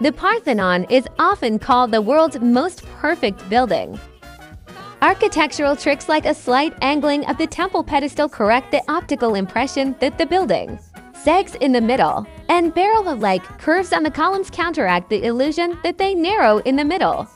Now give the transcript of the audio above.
The Parthenon is often called the world's most perfect building. Architectural tricks like a slight angling of the temple pedestal correct the optical impression that the building sags in the middle, and barrel-like curves on the columns counteract the illusion that they narrow in the middle.